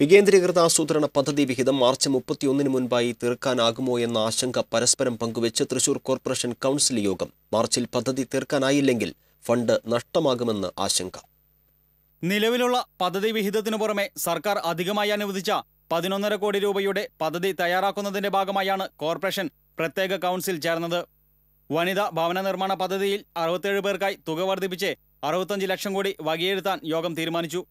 വികേന്ദ്രീകൃത ആസൂത്രണ പദ്ധതി വിഹിതം മാർച്ച് മുപ്പത്തിയൊന്നിന് മുൻപായി തീർക്കാനാകുമോ എന്ന ആശങ്ക പരസ്പരം പങ്കുവെച്ച് തൃശൂർ കോർപ്പറേഷൻ കൗൺസിൽ യോഗം. മാർച്ചിൽ പദ്ധതി തീർക്കാനായില്ലെങ്കിൽ ഫണ്ട് നഷ്ടമാകുമെന്ന് ആശങ്ക. നിലവിലുള്ള പദ്ധതി വിഹിതത്തിനു പുറമെ സർക്കാർ അധികമായി അനുവദിച്ച പതിനൊന്നര കോടി രൂപയുടെ പദ്ധതി തയ്യാറാക്കുന്നതിന്റെ ഭാഗമായാണ് കോർപ്പറേഷൻ പ്രത്യേക കൗൺസിൽ ചേർന്നത്. വനിതാ ഭവന നിർമ്മാണ പദ്ധതിയിൽ അറുപത്തേഴ് പേർക്കായി തുക വർദ്ധിപ്പിച്ച് അറുപത്തഞ്ച് ലക്ഷം കോടി വകയിരുത്താൻ യോഗം തീരുമാനിച്ചു.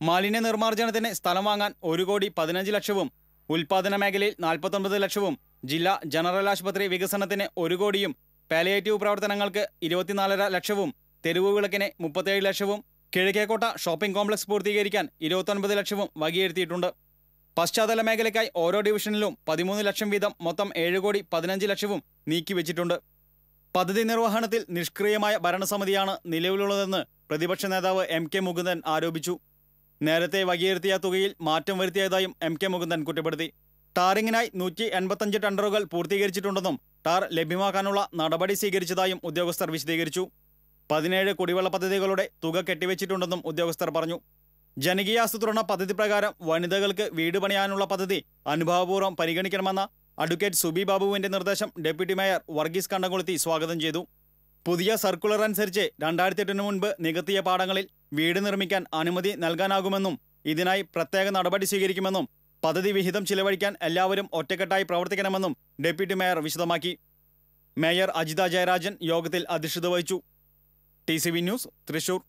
മാലിന്യ നിർമ്മാർജനത്തിന് സ്ഥലം വാങ്ങാൻ ഒരു കോടി പതിനഞ്ച് ലക്ഷവും ഉൽപാദന മേഖലയിൽ നാൽപ്പത്തൊൻപത് ലക്ഷവും ജില്ലാ ജനറൽ ആശുപത്രി വികസനത്തിന് ഒരു കോടിയും പാലിയേറ്റീവ് പ്രവർത്തനങ്ങൾക്ക് ഇരുപത്തിനാലര ലക്ഷവും തെരുവ് വിളക്കിന് മുപ്പത്തേഴ് ലക്ഷവും കിഴക്കേക്കോട്ട ഷോപ്പിംഗ് കോംപ്ലക്സ് പൂർത്തീകരിക്കാൻ ഇരുപത്തൊൻപത് ലക്ഷവും വകയിരുത്തിയിട്ടുണ്ട്. പശ്ചാത്തല മേഖലയ്ക്കായി ഓരോ ഡിവിഷനിലും പതിമൂന്ന് ലക്ഷം വീതം മൊത്തം ഏഴ് കോടി പതിനഞ്ച് ലക്ഷവും നീക്കിവെച്ചിട്ടുണ്ട്. പദ്ധതി നിർവഹണത്തിൽ നിഷ്ക്രിയമായ ഭരണസമിതിയാണ് നിലവിലുള്ളതെന്ന് പ്രതിപക്ഷ നേതാവ് എം കെ മുകുന്ദൻ ആരോപിച്ചു. നേരത്തെ വകയിരുത്തിയ തുകയിൽ മാറ്റം വരുത്തിയതായും എം കെ മുകുന്ദൻ കുറ്റപ്പെടുത്തി. ടാറിങ്ങിനായി നൂറ്റി എൺപത്തഞ്ച് ടെൻഡറുകൾ പൂർത്തീകരിച്ചിട്ടുണ്ടെന്നും ടാർ ലഭ്യമാക്കാനുള്ള നടപടി സ്വീകരിച്ചതായും ഉദ്യോഗസ്ഥർ വിശദീകരിച്ചു. പതിനേഴ് കുടിവെള്ള പദ്ധതികളുടെ തുക കെട്ടിവെച്ചിട്ടുണ്ടെന്നും ഉദ്യോഗസ്ഥർ പറഞ്ഞു. ജനകീയാസൂത്രണ പദ്ധതി പ്രകാരം വനിതകൾക്ക് വീട് പണിയാനുള്ള പദ്ധതി അനുഭാവപൂർവം പരിഗണിക്കണമെന്ന അഡ്വക്കേറ്റ് സുബി ബാബുവിന്റെ നിർദ്ദേശം ഡെപ്യൂട്ടി മേയർ വർഗീസ് കണ്ടംകുളത്തി സ്വാഗതം ചെയ്തു. പുതിയ സർക്കുലർ അനുസരിച്ച് രണ്ടായിരത്തി എട്ടിന് മുൻപ് നികത്തിയ പാടങ്ങളിൽ വീട് നിർമ്മിക്കാൻ അനുമതി നൽകാനാകുമെന്നും ഇതിനായി പ്രത്യേക നടപടി സ്വീകരിക്കുമെന്നും പദ്ധതി വിഹിതം ചിലവഴിക്കാൻ എല്ലാവരും ഒറ്റക്കെട്ടായി പ്രവർത്തിക്കണമെന്നും ഡെപ്യൂട്ടി മേയർ വിശദമാക്കി. മേയർ അജിത ജയരാജൻ യോഗത്തിൽ അധ്യക്ഷത വഹിച്ചു. T News Thrissur.